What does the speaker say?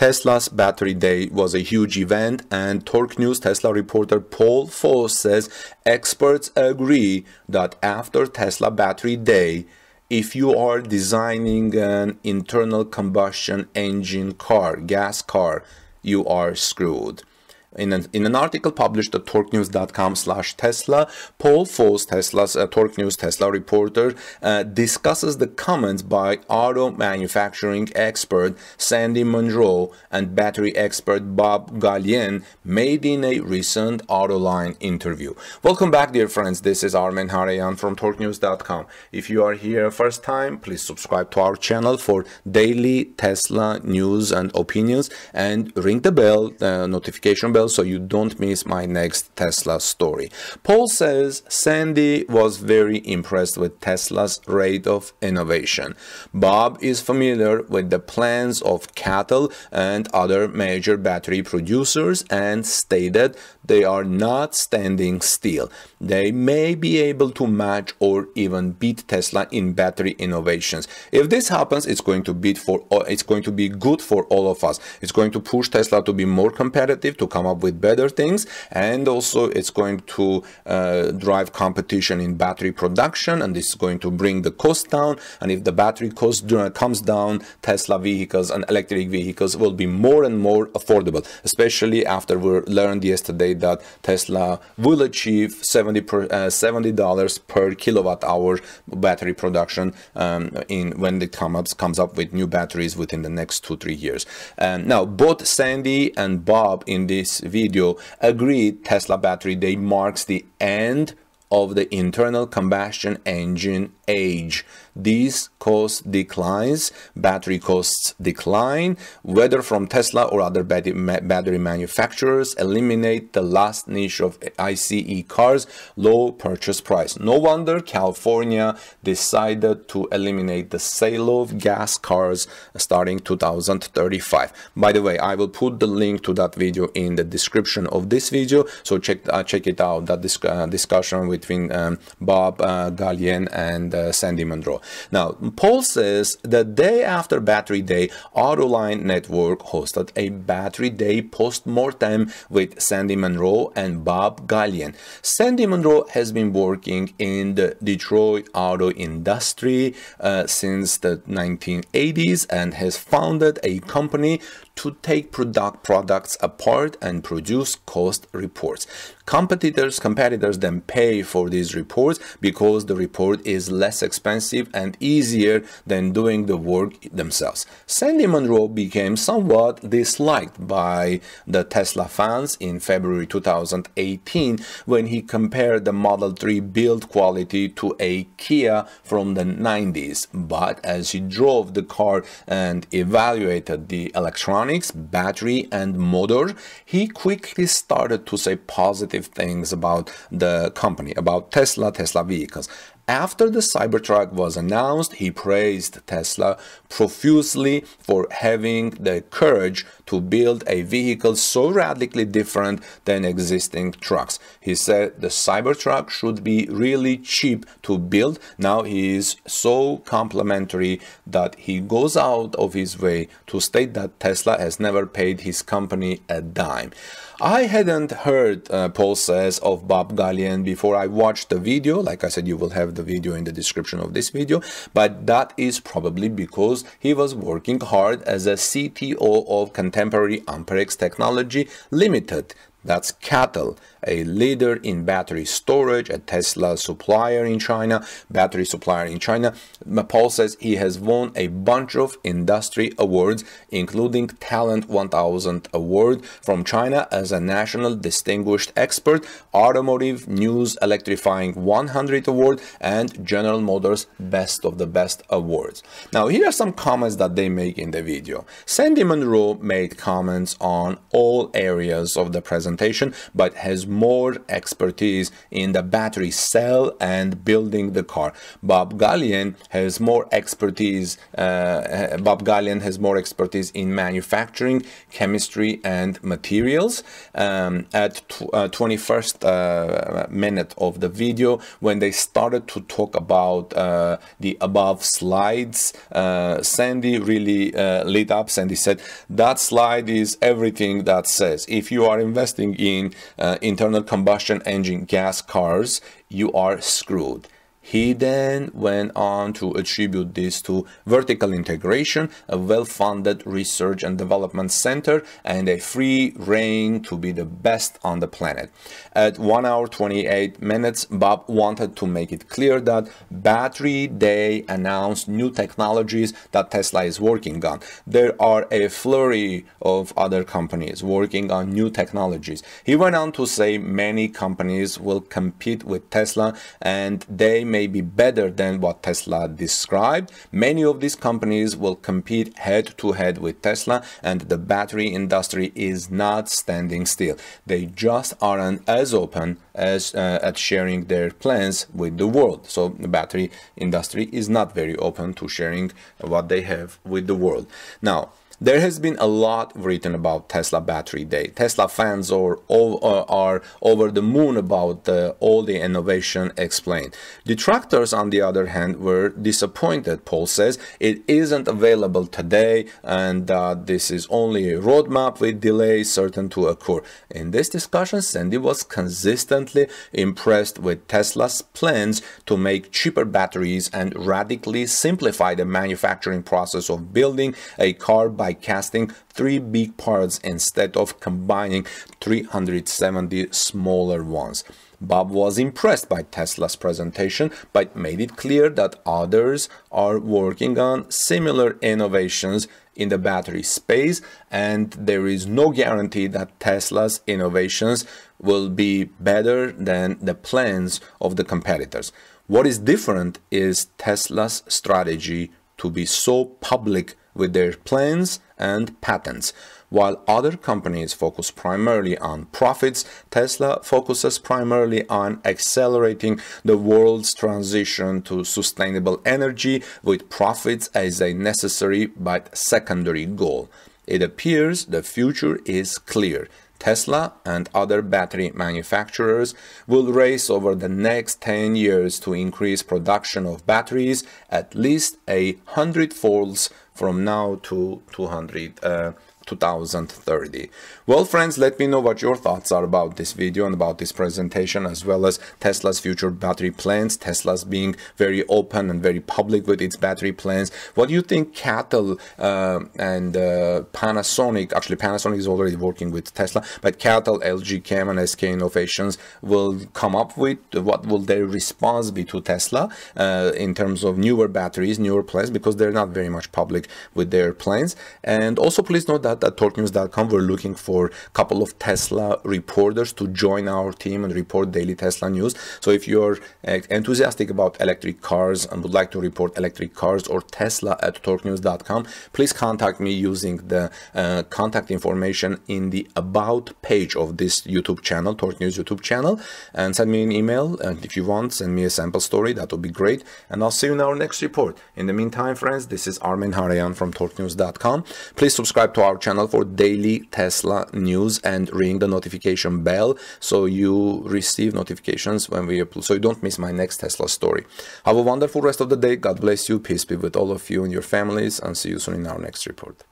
Tesla's Battery Day was a huge event, and Torque News Tesla reporter Paul Fosse says experts agree that after Tesla Battery Day, if you are designing an internal combustion engine car, gas car, you are screwed. In an, in an article published at torquenews.com slash Tesla, Paul Fosse, Tesla's uh, Torque News Tesla reporter, uh, discusses the comments by auto manufacturing expert Sandy Munro and battery expert Bob Galyen made in a recent Autoline interview. Welcome back, dear friends. This is Armen Hareyan from torquenews.com. If you are here first time, please subscribe to our channel for daily Tesla news and opinions and ring the bell, the notification bell so you don't miss my next Tesla story. Paul says Sandy was very impressed with Tesla's rate of innovation. Bob is familiar with the plans of CATL and other major battery producers and stated they are not standing still. They may be able to match or even beat Tesla in battery innovations. If this happens, it's going to beat for it's going to be good for all of us. It's going to push Tesla to be more competitive, to come up with better things, and also it's going to uh, drive competition in battery production, and this is going to bring the cost down. And if the battery cost comes down, Tesla vehicles and electric vehicles will be more and more affordable, especially after we learned yesterday that Tesla will achieve 70 per, uh, $70 per kilowatt hour battery production um, in when it comes comes up with new batteries within the next two three years. Um, now both Sandy and Bob in this video agreed Tesla Battery Day marks the end of the internal combustion engine age. These cost declines, battery costs decline, whether from Tesla or other battery manufacturers, eliminate the last niche of ICE cars, low purchase price. No wonder California decided to eliminate the sale of gas cars starting 2035. By the way, I will put the link to that video in the description of this video, so check uh, check it out. That dis uh, discussion between um, Bob uh, and uh, Sandy Munro. Now, Paul says the day after Battery Day, Autoline Network hosted a Battery Day post-mortem with Sandy Munro and Bob Galyen. Sandy Munro has been working in the Detroit auto industry uh, since the 1980s and has founded a company to take product products apart and produce cost reports. Competitors competitors then pay for these reports because the report is less expensive and easier than doing the work themselves. Sandy Munro became somewhat disliked by the Tesla fans in February 2018 when he compared the Model 3 build quality to a Kia from the 90s. But as he drove the car and evaluated the electronics, battery, and motor, he quickly started to say positive things about the company, about Tesla, Tesla vehicles. After the Cybertruck was announced, he praised Tesla profusely for having the courage to build a vehicle so radically different than existing trucks. He said the Cybertruck should be really cheap to build. Now he is so complimentary that he goes out of his way to state that Tesla has never paid his company a dime. I hadn't heard, uh, Paul says, of Bob Galyen before I watched the video. Like I said, you will have the video in the description of this video. But that is probably because he was working hard as a CTO of Contemporary Amperex Technology Limited. That's CATL, a leader in battery storage, a Tesla supplier in China, battery supplier in China. Paul says he has won a bunch of industry awards, including Talent 1000 Award from China as a National Distinguished Expert, Automotive News Electrifying 100 Award, and General Motors Best of the Best Awards. Now, here are some comments that they make in the video. Sandy Munro made comments on all areas of the presentation but has more expertise in the battery cell and building the car. Bob Galyen has more expertise. Uh, Bob Galyen has more expertise in manufacturing, chemistry, and materials. Um, at uh, 21st uh, minute of the video, when they started to talk about uh, the above slides, uh, Sandy really uh, lit up. Sandy said, that slide is everything that says. If you are investing in uh, internal combustion engine gas cars, you are screwed. He then went on to attribute this to vertical integration, a well-funded research and development center, and a free reign to be the best on the planet. At 1 hour 28 minutes, Bob wanted to make it clear that Battery Day announced new technologies that Tesla is working on. There are a flurry of other companies working on new technologies. He went on to say many companies will compete with Tesla and they may may be better than what Tesla described. Many of these companies will compete head to head with Tesla and the battery industry is not standing still. They just aren't as open as uh, at sharing their plans with the world. So the battery industry is not very open to sharing what they have with the world. Now, there has been a lot written about Tesla Battery Day. Tesla fans are, uh, are over the moon about uh, all the innovation explained. Detractors, on the other hand, were disappointed. Paul says it isn't available today and uh, this is only a roadmap with delays certain to occur. In this discussion, Sandy was consistently impressed with Tesla's plans to make cheaper batteries and radically simplify the manufacturing process of building a car by by casting three big parts instead of combining 370 smaller ones. Bob was impressed by Tesla's presentation, but made it clear that others are working on similar innovations in the battery space, and there is no guarantee that Tesla's innovations will be better than the plans of the competitors. What is different is Tesla's strategy to be so public with their plans and patents. While other companies focus primarily on profits, Tesla focuses primarily on accelerating the world's transition to sustainable energy with profits as a necessary but secondary goal. It appears the future is clear. Tesla and other battery manufacturers will race over the next 10 years to increase production of batteries at least a hundred folds from now to 200 uh, 2030. Well, friends, let me know what your thoughts are about this video and about this presentation, as well as Tesla's future battery plans. Tesla's being very open and very public with its battery plans. What do you think CATL uh, and uh, Panasonic, actually Panasonic is already working with Tesla, but CATL, LG Chem and SK Innovations will come up with? What will their response be to Tesla uh, in terms of newer batteries, newer plans, because they're not very much public with their plans. And also please note that at torquenews.com we're looking for a couple of Tesla reporters to join our team and report daily Tesla news. So if you're uh, enthusiastic about electric cars and would like to report electric cars or Tesla at torquenews.com, please contact me using the uh, contact information in the about page of this YouTube channel, Torque News YouTube channel, and send me an email. And if you want, send me a sample story. That would be great. And I'll see you in our next report. In the meantime, friends, this is Armen Hareyan from torquenews.com. Please subscribe to our channel for daily Tesla news and ring the notification bell so you receive notifications when we upload, so you don't miss my next Tesla story. Have a wonderful rest of the day. God bless you. Peace be with all of you and your families and see you soon in our next report.